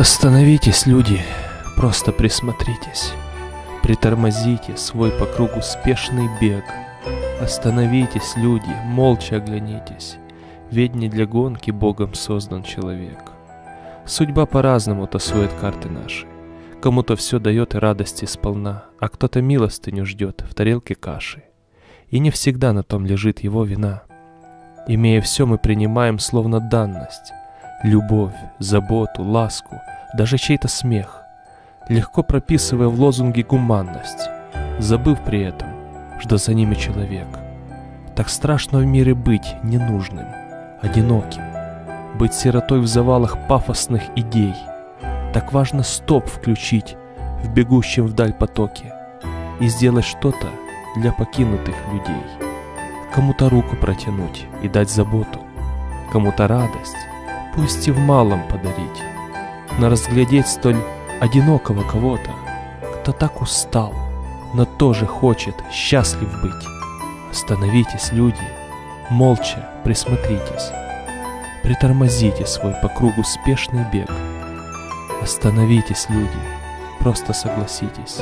Остановитесь, люди, просто присмотритесь. Притормозите свой по кругу спешный бег. Остановитесь, люди, молча оглянитесь. Ведь не для гонки Богом создан человек. Судьба по-разному тасует карты наши. Кому-то все дает и радости сполна, а кто-то милостыню ждет в тарелке каши. И не всегда на том лежит его вина. Имея все, мы принимаем словно данность. Любовь, заботу, ласку, даже чей-то смех. Легко прописывая в лозунге гуманность, забыв при этом, что за ними человек. Так страшно в мире быть ненужным, одиноким, быть сиротой в завалах пафосных идей. Так важно стоп включить в бегущем вдаль потоке и сделать что-то для покинутых людей. Кому-то руку протянуть и дать заботу, кому-то радость, пусть и в малом подарить, но разглядеть столь одинокого кого-то, кто так устал, но тоже хочет счастлив быть. Остановитесь, люди, молча присмотритесь, притормозите свой по кругу спешный бег. Остановитесь, люди, просто согласитесь,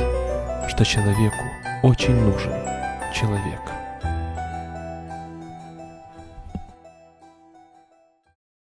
что человеку очень нужен человек.